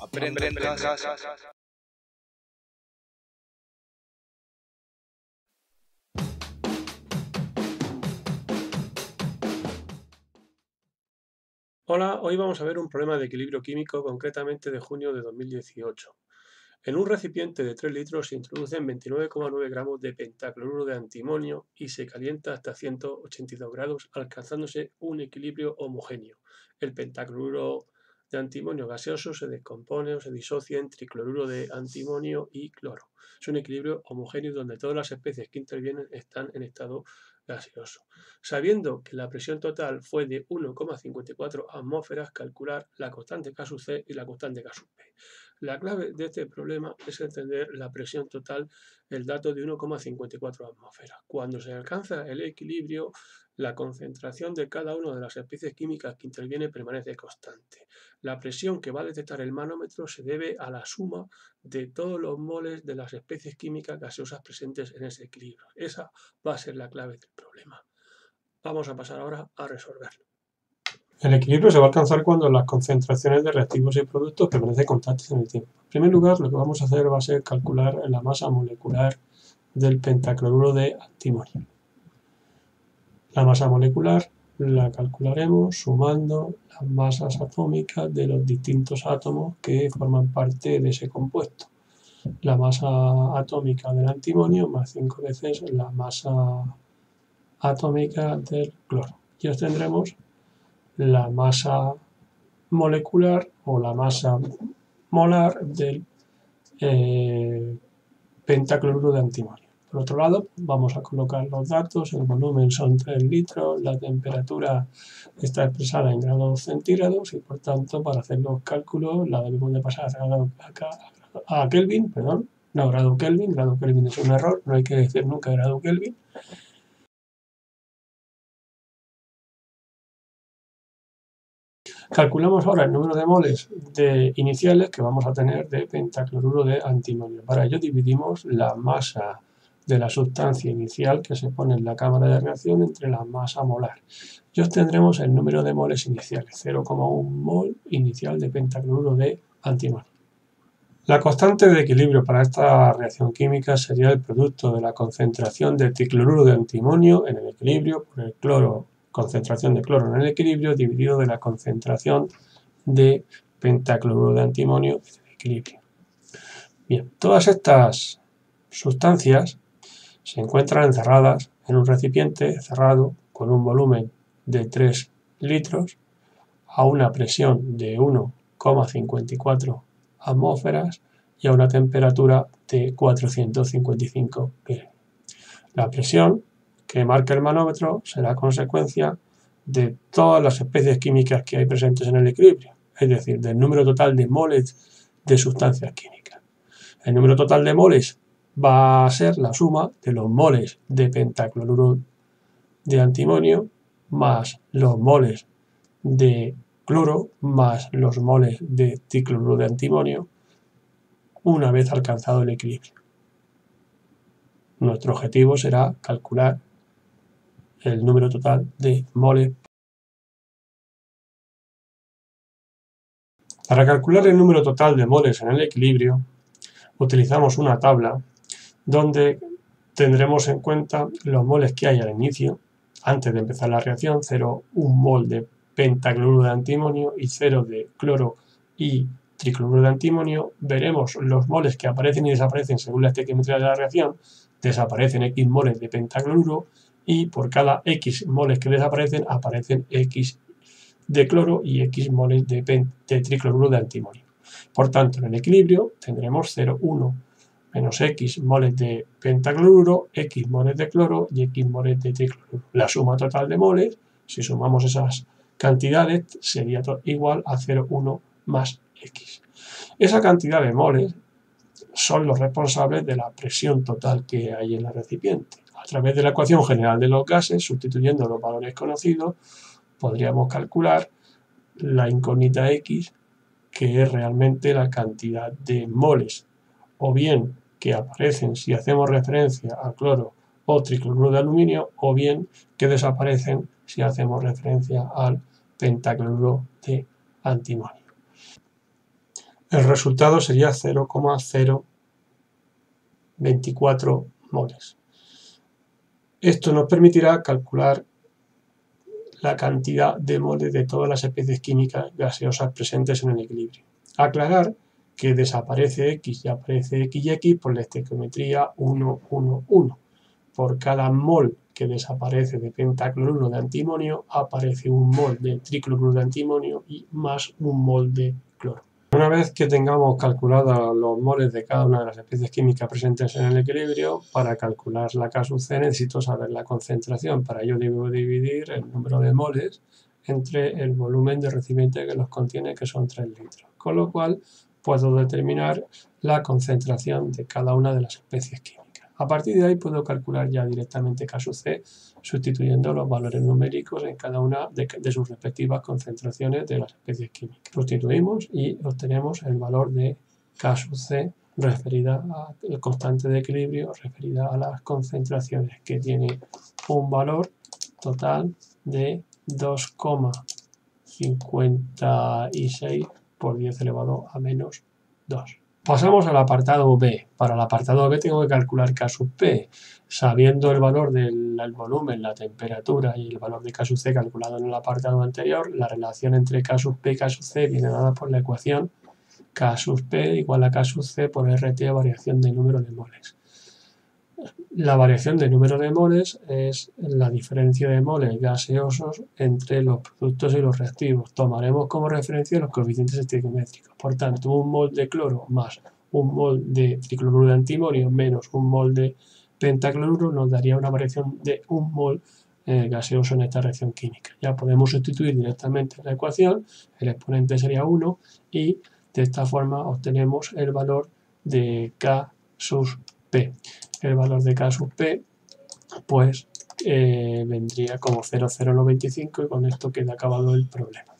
Aprende en casa. Hola, hoy vamos a ver un problema de equilibrio químico concretamente de junio de 2018. En un recipiente de 3 litros se introducen 29,9 gramos de pentacloruro de antimonio y se calienta hasta 182 grados alcanzándose un equilibrio homogéneo. El pentacloruro de antimonio gaseoso se descompone o se disocia en tricloruro de antimonio y cloro. Es un equilibrio homogéneo donde todas las especies que intervienen están en estado gaseoso. Sabiendo que la presión total fue de 1,54 atmósferas, calcular la constante K C y la constante K P. La clave de este problema es entender la presión total, el dato de 1,54 atmósferas. Cuando se alcanza el equilibrio, la concentración de cada una de las especies químicas que interviene permanece constante. La presión que va a detectar el manómetro se debe a la suma de todos los moles de las especies químicas gaseosas presentes en ese equilibrio. Esa va a ser la clave del problema. Vamos a pasar ahora a resolverlo. El equilibrio se va a alcanzar cuando las concentraciones de reactivos y productos permanecen constantes en el tiempo. En primer lugar, lo que vamos a hacer va a ser calcular la masa molecular del pentacloruro de antimonio. La masa molecular la calcularemos sumando las masas atómicas de los distintos átomos que forman parte de ese compuesto. La masa atómica del antimonio más 5 veces la masa atómica del cloro. Y obtendremos la masa molecular o la masa molar del eh, pentacloruro de antimonio. Por otro lado, vamos a colocar los datos, el volumen son 3 litros, la temperatura está expresada en grados centígrados y por tanto para hacer los cálculos la debemos de pasar a, a Kelvin, perdón, no grado Kelvin, grado Kelvin es un error, no hay que decir nunca grado Kelvin. Calculamos ahora el número de moles de iniciales que vamos a tener de pentacloruro de antimonio. Para ello dividimos la masa de la sustancia inicial que se pone en la cámara de reacción entre la masa molar. Y obtendremos el número de moles iniciales, 0,1 mol inicial de pentacloruro de antimonio. La constante de equilibrio para esta reacción química sería el producto de la concentración de tricloruro de antimonio en el equilibrio por el cloro concentración de cloro en el equilibrio dividido de la concentración de pentacloruro de antimonio en el equilibrio. Bien, todas estas sustancias se encuentran encerradas en un recipiente cerrado con un volumen de 3 litros a una presión de 1,54 atmósferas y a una temperatura de 455 Kelvin. La presión que marca el manómetro será consecuencia de todas las especies químicas que hay presentes en el equilibrio, es decir, del número total de moles de sustancias químicas. El número total de moles va a ser la suma de los moles de pentacloruro de antimonio más los moles de cloro más los moles de tricloruro de antimonio una vez alcanzado el equilibrio. Nuestro objetivo será calcular el número total de moles. Para calcular el número total de moles en el equilibrio, utilizamos una tabla donde tendremos en cuenta los moles que hay al inicio, antes de empezar la reacción, 0, 1 mol de pentacloruro de antimonio y 0 de cloro y tricloruro de antimonio, veremos los moles que aparecen y desaparecen según la estequiometría de la reacción, desaparecen X moles de pentacloruro y por cada X moles que desaparecen aparecen X de cloro y X moles de, tricloruro de antimonio. Por tanto, en el equilibrio tendremos 0, 1 menos X moles de pentacloruro, X moles de cloro y X moles de tricloruro. La suma total de moles, si sumamos esas cantidades, sería igual a 0,1 más X. Esa cantidad de moles son los responsables de la presión total que hay en el recipiente. A través de la ecuación general de los gases, sustituyendo los valores conocidos, podríamos calcular la incógnita X, que es realmente la cantidad de moles, o bien que aparecen si hacemos referencia al cloro o tricloruro de aluminio, o bien que desaparecen si hacemos referencia al pentacloruro de antimonio. El resultado sería 0,024 moles. Esto nos permitirá calcular la cantidad de moles de todas las especies químicas gaseosas presentes en el equilibrio. Aclarar que desaparece X y aparece X y X por la estequiometría 1, 1, 1. Por cada mol que desaparece de pentacloruro de antimonio, aparece un mol de tricloruro de antimonio y más un mol de cloro. Una vez que tengamos calculados los moles de cada una de las especies químicas presentes en el equilibrio, para calcular la K C necesito saber la concentración. Para ello debo dividir el número de moles entre el volumen de recipiente que los contiene, que son 3 litros. Con lo cual puedo determinar la concentración de cada una de las especies químicas. A partir de ahí puedo calcular ya directamente K C sustituyendo los valores numéricos en cada una de, sus respectivas concentraciones de las especies químicas. Sustituimos y obtenemos el valor de K C referida al constante de equilibrio, referida a las concentraciones, que tiene un valor total de 2,56 por 10 elevado a menos 2. Pasamos al apartado B. Para el apartado B tengo que calcular K sub P. Sabiendo el valor del volumen, la temperatura y el valor de K sub C calculado en el apartado anterior, la relación entre K sub P y K sub C viene dada por la ecuación K sub P igual a K sub C por RT variación de número de moles. La variación de número de moles es la diferencia de moles gaseosos entre los productos y los reactivos. Tomaremos como referencia los coeficientes estequiométricos. Por tanto, un mol de cloro más un mol de tricloruro de antimonio menos un mol de pentacloruro nos daría una variación de un mol eh, gaseoso en esta reacción química. Ya podemos sustituir directamente la ecuación, el exponente sería 1 y de esta forma obtenemos el valor de K sub P el valor de K sub P, pues eh, vendría como 0,095 y con esto queda acabado el problema.